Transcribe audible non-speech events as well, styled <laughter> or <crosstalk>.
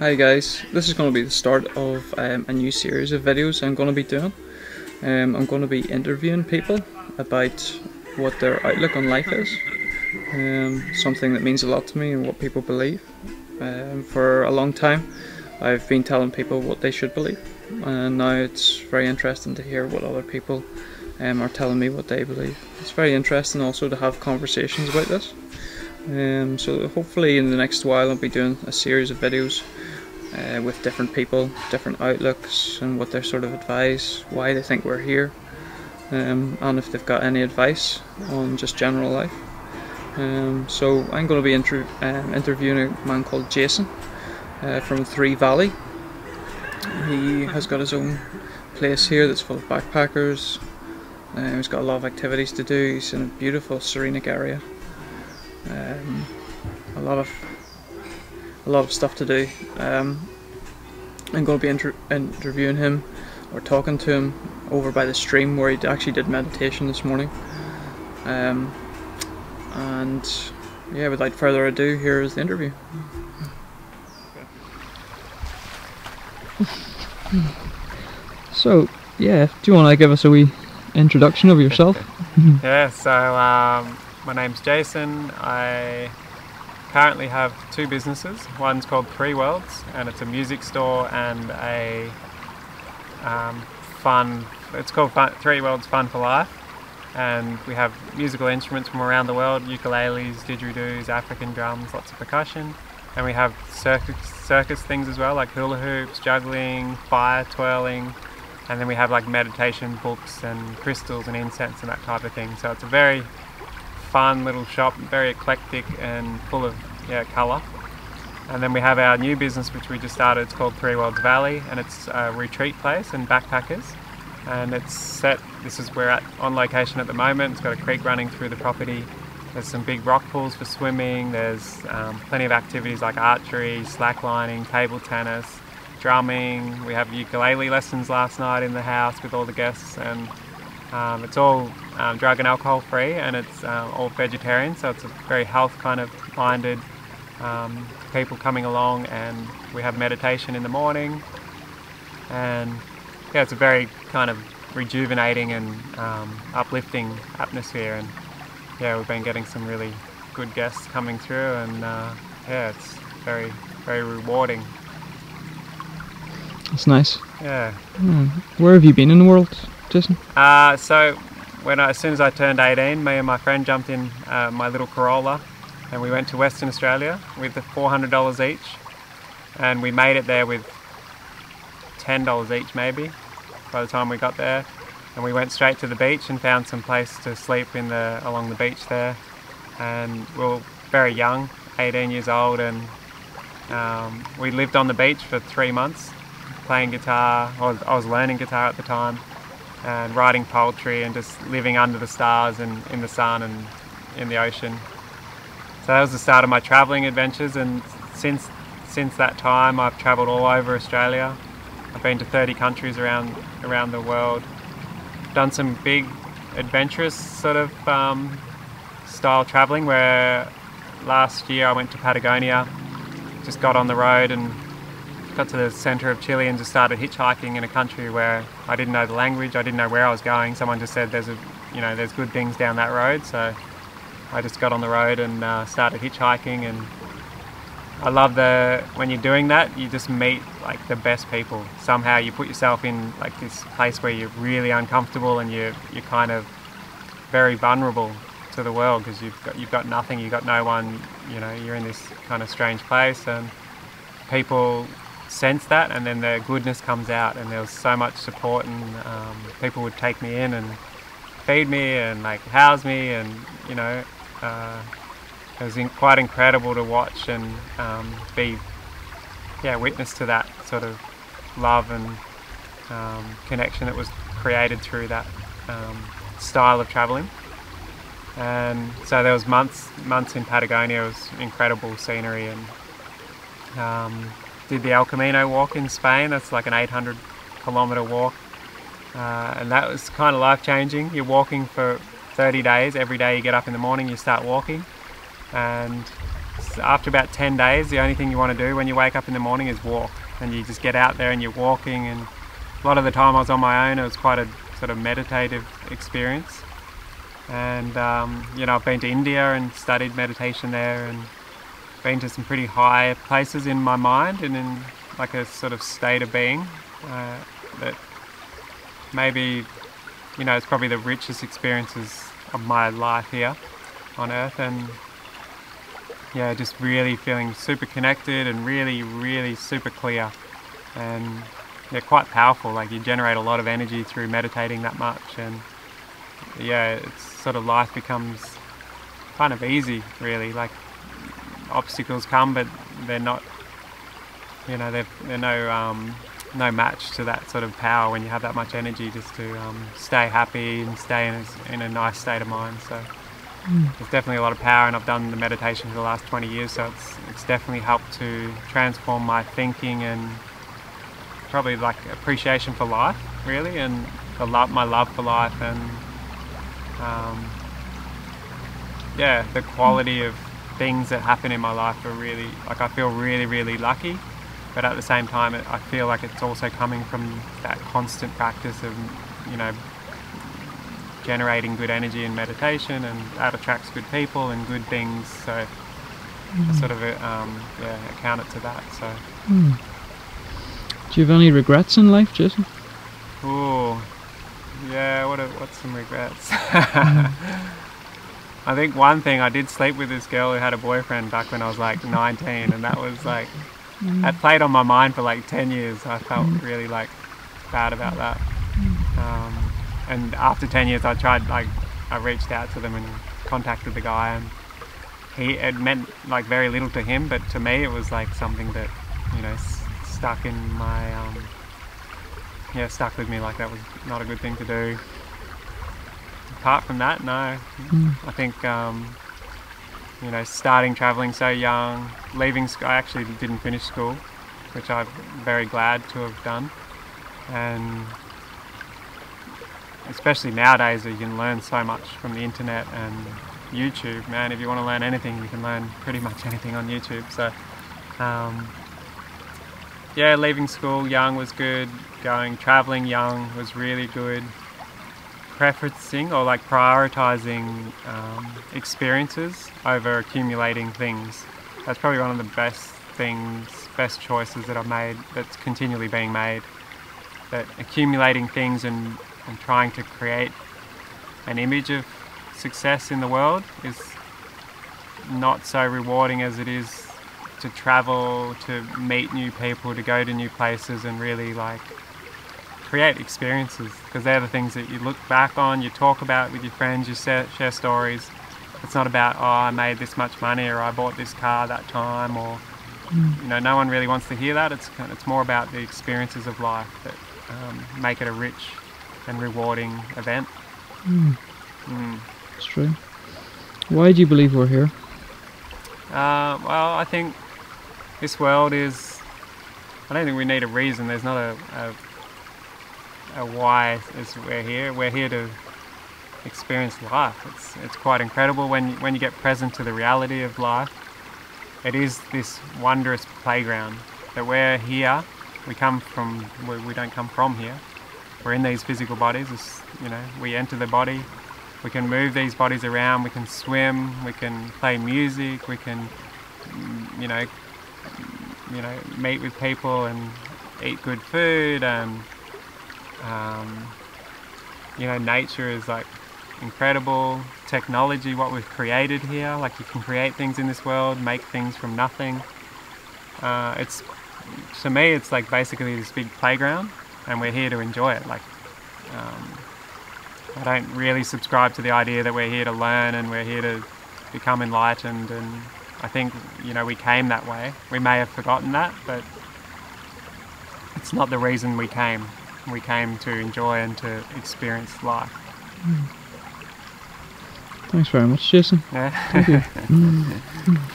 Hi guys, this is going to be the start of um, a new series of videos I'm going to be doing. Um, I'm going to be interviewing people about what their outlook on life is, um, something that means a lot to me and what people believe. Um, for a long time, I've been telling people what they should believe, and now it's very interesting to hear what other people um, are telling me what they believe. It's very interesting also to have conversations about this. Um, so hopefully in the next while I'll be doing a series of videos uh, with different people, different outlooks, and what their sort of advice, why they think we're here, um, and if they've got any advice on just general life. Um, so I'm going to be inter um, interviewing a man called Jason uh, from Three Valley. He has got his own place here that's full of backpackers. Uh, he's got a lot of activities to do. He's in a beautiful, serenic area. Um, a lot of a lot of stuff to do. Um, I'm going to be inter interviewing him or talking to him over by the stream where he actually did meditation this morning. Um, and yeah, without further ado, here is the interview. <laughs> So, yeah, do you want to give us a wee introduction of yourself? <laughs> yeah, so um, my name's Jason. I currently have two businesses. One's called Three Worlds, and it's a music store and a um, fun. It's called fun, Three Worlds Fun for Life, and we have musical instruments from around the world: ukuleles, didgeridoos, African drums, lots of percussion, and we have circus, circus things as well, like hula hoops, juggling, fire twirling, and then we have like meditation books and crystals and incense and that type of thing. So it's a very fun little shop, very eclectic and full of yeah, colour. And then we have our new business which we just started, it's called Three Worlds Valley and it's a retreat place and backpackers. And it's set, this is where at on location at the moment, it's got a creek running through the property. There's some big rock pools for swimming, there's um, plenty of activities like archery, slacklining, table tennis, drumming. We have ukulele lessons last night in the house with all the guests and um, it's all um, drug and alcohol free and it's um, all vegetarian, so it's a very health kind of minded um, people coming along. And we have meditation in the morning, and yeah, it's a very kind of rejuvenating and um, uplifting atmosphere. And yeah, we've been getting some really good guests coming through, and uh, yeah, it's very very rewarding. That's nice. Yeah. Hmm. Where have you been in the world, Jason? Uh, so when I, as soon as I turned 18, me and my friend jumped in uh, my little Corolla and we went to Western Australia with the $400 each. And we made it there with $10 each maybe by the time we got there. And we went straight to the beach and found some place to sleep in the along the beach there. And we were very young 18 years old and um, we lived on the beach for three months playing guitar. I was, I was learning guitar at the time and riding poultry and just living under the stars and in the sun and in the ocean. So that was the start of my travelling adventures and since since that time I've travelled all over Australia. I've been to 30 countries around around the world. Done some big adventurous sort of um, style travelling where last year I went to Patagonia, just got on the road and got to the centre of Chile and just started hitchhiking in a country where I didn't know the language, I didn't know where I was going. Someone just said there's a, you know, there's good things down that road, so I just got on the road and uh, started hitchhiking. And I love the when you're doing that, you just meet like the best people. Somehow you put yourself in like this place where you're really uncomfortable and you you're kind of very vulnerable to the world because you've got you've got nothing, you've got no one. You know, you're in this kind of strange place and people sense that and then the goodness comes out and there was so much support and um, people would take me in and feed me and like house me and you know uh, it was in, quite incredible to watch and um, be yeah witness to that sort of love and um, connection that was created through that um, style of traveling and so there was months months in Patagonia it was incredible scenery and um, did the El Camino walk in Spain. That's like an 800 kilometer walk. Uh, and that was kind of life changing. You're walking for 30 days. Every day you get up in the morning, you start walking. And after about 10 days, the only thing you want to do when you wake up in the morning is walk. And you just get out there and you're walking. And a lot of the time I was on my own, it was quite a sort of meditative experience. And, um, you know, I've been to India and studied meditation there and been to some pretty high places in my mind and in like a sort of state of being uh, that maybe, you know, it's probably the richest experiences of my life here on earth. And yeah, just really feeling super connected and really, really super clear. And they're quite powerful. Like you generate a lot of energy through meditating that much, and yeah, it's sort of life becomes kind of easy, really. Like obstacles come, but they're not. You know, they're they're no um, no match to that sort of power when you have that much energy just to um, stay happy and stay in a, in a nice state of mind. So mm. there's definitely a lot of power, and I've done the meditation for the last 20 years, so it's it's definitely helped to transform my thinking and probably like appreciation for life, really, and the love, my love for life, and um, yeah, the quality of things that happen in my life are really like I feel really, really lucky. But at the same time, it, I feel like it's also coming from that constant practice of, you know, generating good energy in meditation, and that attracts good people and good things. So mm. I sort of um, yeah account it to that. So. Mm. Do you have any regrets in life, Jason? Oh, yeah. What are, what's some regrets? <laughs> I think one thing I did sleep with this girl who had a boyfriend back when I was like 19, and that was like mm. that played on my mind for like 10 years. I felt mm. really like bad about that. Mm. Um, and after 10 years, I tried like I reached out to them and contacted the guy, and he it meant like very little to him, but to me it was like something that you know stuck in my um, yeah stuck with me like that was not a good thing to do apart from that no mm. I think um, you know starting traveling so young leaving school I actually didn't finish school which I'm very glad to have done and especially nowadays you can learn so much from the internet and YouTube man if you want to learn anything you can learn pretty much anything on YouTube so um, yeah, leaving school young was good. Going traveling young was really good. Preferencing or like prioritizing um, experiences over accumulating things. That's probably one of the best things, best choices that I've made. That's continually being made. That accumulating things and, and trying to create an image of success in the world is not so rewarding as it is to travel, to meet new people, to go to new places and really like create experiences because they're the things that you look back on, you talk about with your friends, you share, share stories. It's not about, oh, I made this much money or I bought this car that time or, mm. you know, no one really wants to hear that. It's, it's more about the experiences of life that um, make it a rich and rewarding event. Mm. Mm. It's true. Why do you believe we're here? Uh, well, I think this world is. I don't think we need a reason. There's not a, a, a why is we're here. We're here to experience life. It's it's quite incredible when when you get present to the reality of life. It is this wondrous playground that we're here. We come from. We, we don't come from here. We're in these physical bodies. It's, you know, we enter the body. We can move these bodies around. We can swim. We can play music. We can, you know, you know, meet with people and eat good food and um, you know, nature is like incredible. Technology, what we've created here, like you can create things in this world, make things from nothing. Uh, it's to me, it's like basically this big playground, and we're here to enjoy it. Like, um, I don't really subscribe to the idea that we're here to learn and we're here to become enlightened and I think you know we came that way. We may have forgotten that, but it's not the reason we came. We came to enjoy and to experience life. Thanks very much, Jason. Yeah. <laughs>